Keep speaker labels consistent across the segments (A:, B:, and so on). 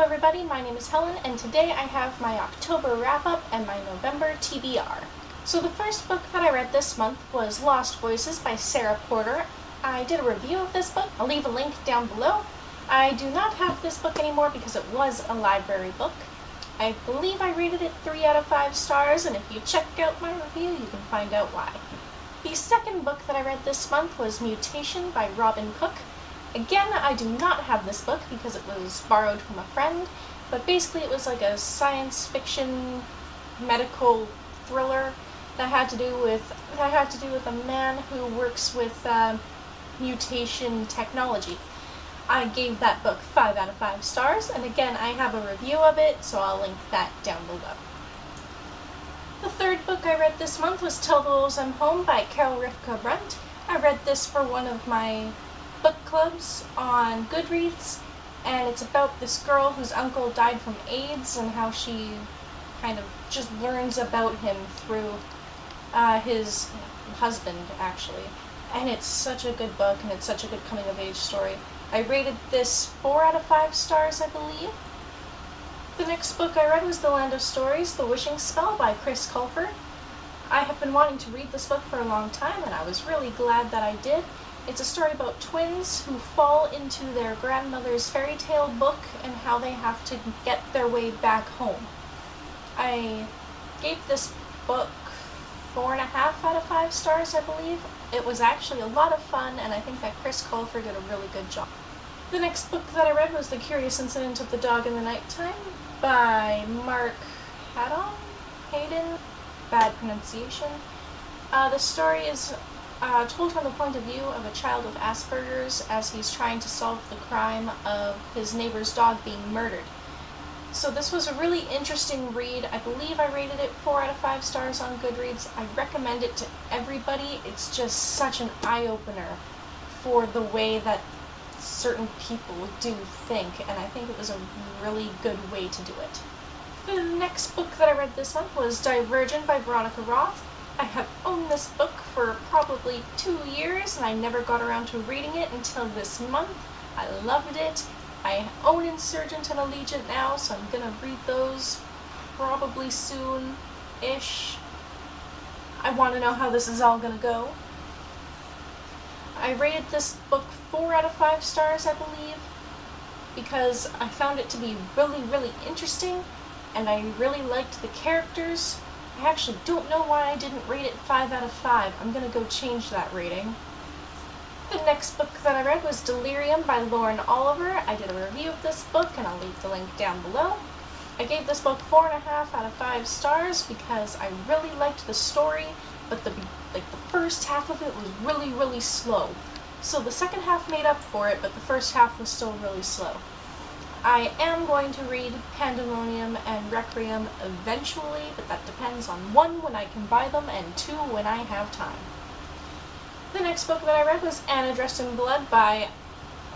A: everybody, my name is Helen, and today I have my October wrap-up and my November TBR. So the first book that I read this month was Lost Voices by Sarah Porter. I did a review of this book. I'll leave a link down below. I do not have this book anymore because it was a library book. I believe I rated it 3 out of 5 stars, and if you check out my review, you can find out why. The second book that I read this month was Mutation by Robin Cook. Again, I do not have this book because it was borrowed from a friend, but basically it was like a science fiction medical thriller that had to do with that had to do with a man who works with uh, mutation technology. I gave that book 5 out of 5 stars, and again, I have a review of it, so I'll link that down below. The third book I read this month was Tell the Wolves I'm Home by Carol Rifka Brunt. I read this for one of my book clubs on Goodreads, and it's about this girl whose uncle died from AIDS and how she kind of just learns about him through uh, his husband, actually. And it's such a good book, and it's such a good coming of age story. I rated this 4 out of 5 stars, I believe. The next book I read was The Land of Stories, The Wishing Spell by Chris Colfer. I have been wanting to read this book for a long time, and I was really glad that I did. It's a story about twins who fall into their grandmother's fairy tale book and how they have to get their way back home. I gave this book four and a half out of five stars, I believe. It was actually a lot of fun, and I think that Chris Colfer did a really good job. The next book that I read was The Curious Incident of the Dog in the Nighttime by Mark Haddon? Hayden? Bad pronunciation. Uh, the story is uh, told from the point of view of a child with Asperger's as he's trying to solve the crime of his neighbor's dog being murdered. So this was a really interesting read. I believe I rated it 4 out of 5 stars on Goodreads. I recommend it to everybody. It's just such an eye-opener for the way that certain people do think, and I think it was a really good way to do it. The next book that I read this month was Divergent by Veronica Roth. I have owned this book for probably two years and I never got around to reading it until this month. I loved it. I own Insurgent and Allegiant now, so I'm gonna read those probably soon-ish. I want to know how this is all gonna go. I rated this book 4 out of 5 stars, I believe, because I found it to be really, really interesting, and I really liked the characters. I actually don't know why I didn't rate it 5 out of 5. I'm gonna go change that rating. The next book that I read was Delirium by Lauren Oliver. I did a review of this book, and I'll leave the link down below. I gave this book 4.5 out of 5 stars because I really liked the story, but the like the first half of it was really, really slow. So the second half made up for it, but the first half was still really slow. I am going to read Pandemonium and Requiem eventually, but that depends on one, when I can buy them, and two, when I have time. The next book that I read was Anna Dressed in Blood by,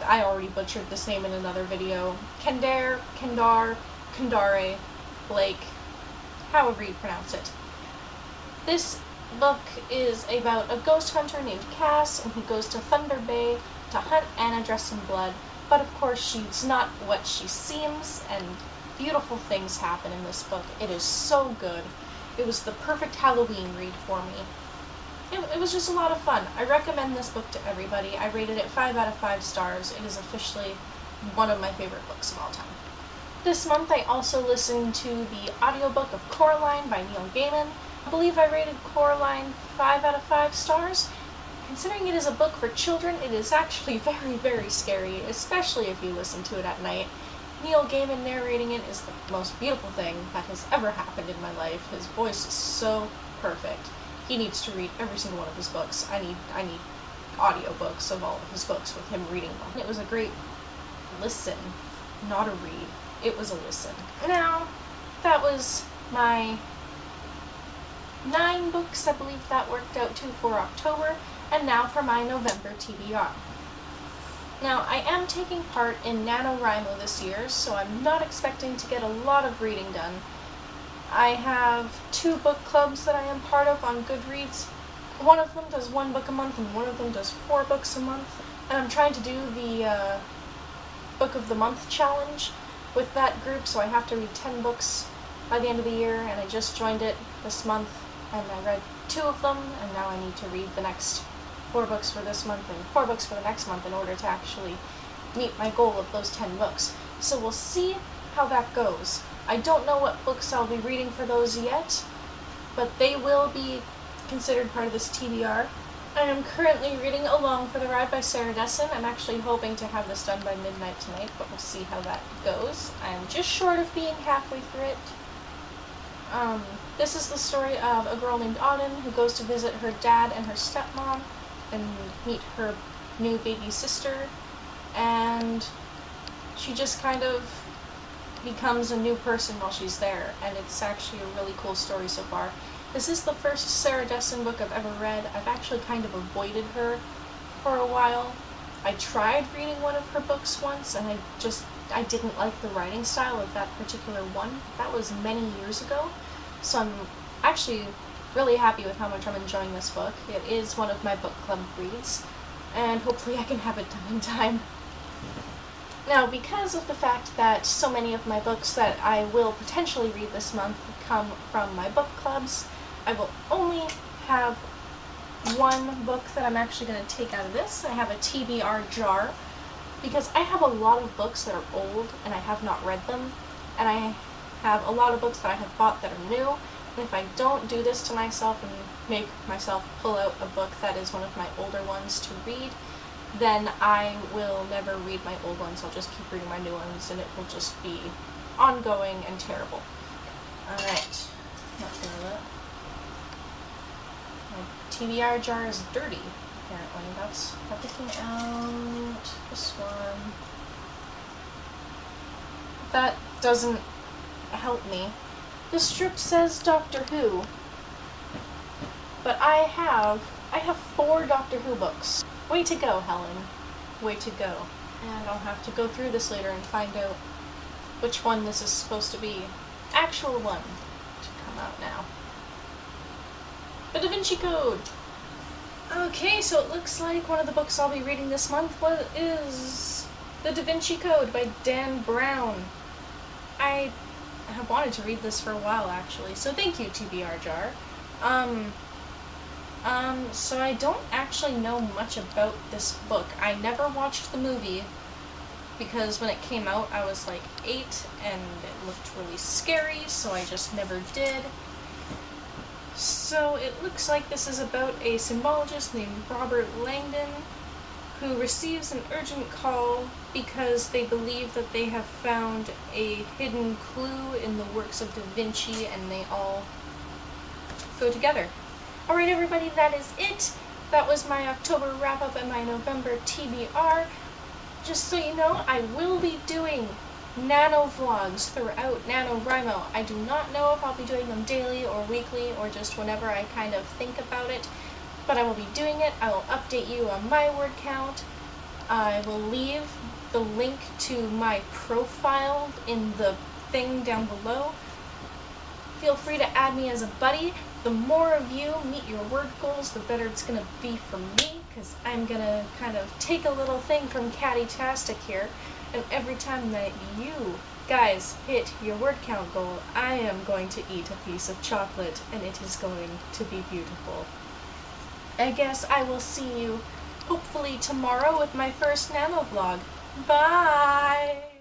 A: I already butchered this name in another video, Kendare, Kendar, Kendare, Blake, however you pronounce it. This book is about a ghost hunter named Cass, and he goes to Thunder Bay to hunt Anna dressed in blood, but of course she's not what she seems, and beautiful things happen in this book. It is so good. It was the perfect Halloween read for me. It, it, was just a lot of fun. I recommend this book to everybody. I rated it 5 out of 5 stars. It is officially one of my favorite books of all time. This month I also listened to the audiobook of Coraline by Neil Gaiman. I believe I rated Coraline 5 out of 5 stars. Considering it is a book for children, it is actually very, very scary, especially if you listen to it at night. Neil Gaiman narrating it is the most beautiful thing that has ever happened in my life. His voice is so perfect. He needs to read every single one of his books. I need I need audiobooks of all of his books with him reading them. It was a great listen, not a read. It was a listen. Now, that was my nine books, I believe that worked out to for October, and now for my November TBR. Now, I am taking part in NaNoWriMo this year, so I'm not expecting to get a lot of reading done. I have two book clubs that I am part of on Goodreads. One of them does one book a month, and one of them does four books a month. And I'm trying to do the uh, Book of the Month challenge. with that group, so I have to read 10 books by the end of the year, and I just joined it this month, and I read two of them, and now I need to read the next four books for this month and four books for the next month in order to actually meet my goal of those 10 books. So we'll see how that goes. I don't know what books I'll be reading for those yet, but they will be considered part of this TBR. I am currently reading Along for the Ride by Sarah Dessen. I'm actually hoping to have this done by midnight tonight, but we'll see how that goes. I'm just short of being halfway through it. Um, this is the story of a girl named Auden who goes to visit her dad and her stepmom and meet her new baby sister, and she just kind of becomes a new person while she's there, and it's actually a really cool story so far. This is the first Sarah Dessen book I've ever read. I've actually kind of avoided her for a while. I tried reading one of her books once, and I just I didn't like the writing style of that particular one. That was many years ago, so I'm actually really happy with how much I'm enjoying this book. It is one of my book club reads, and hopefully I can have it done in time. Now, because of the fact that so many of my books that I will potentially read this month come from my book clubs, I will only have one book that I'm actually going to take out of this. I have a TBR jar because I have a lot of books that are old and I have not read them, and I have a lot of books that I have bought that are new, if I don't do this to myself and make myself pull out a book that is one of my older ones to read, then I will never read my old ones. I'll just keep reading my new ones, and it will just be ongoing and terrible. Alright. My TBR jar is dirty, apparently. That's everything out. This one. That doesn't help me. The strip says Doctor Who. But I have, I have four Doctor Who books. Way to go, Helen. Way to go. And I'll have to go through this later and find out which one this is supposed to be. Actual one to come out now. The Da Vinci Code! Okay, so it looks like one of the books I'll be reading this month was, is The Da Vinci Code by Dan Brown. I have wanted to read this for a while, actually, so thank you, TBR Jar. Um, um, so I don't actually know much about this book. I never watched the movie because when it came out I was like 8 and it looked really scary, so I just never did. So it looks like this is about a symbologist named Robert Langdon who receives an urgent call because they believe that they have found a hidden clue in the works of Da Vinci and they all go together. Alright everybody, that is it. That was my October wrap-up and my November TBR. Just so you know, I will be doing nano vlogs throughout NaNoWriMo. I do not know if I'll be doing them daily or weekly or just whenever I kind of think about it, but I will be doing it. I will update you on my word count. I will leave the link to my profile in the thing down below. Feel free to add me as a buddy the more of you meet your word goals, the better it's going to be for me, because I'm going to kind of take a little thing from Katytastic here, and every time that you guys hit your word count goal, I am going to eat a piece of chocolate, and it is going to be beautiful. I guess I will see you hopefully tomorrow with my first nano vlog. Bye!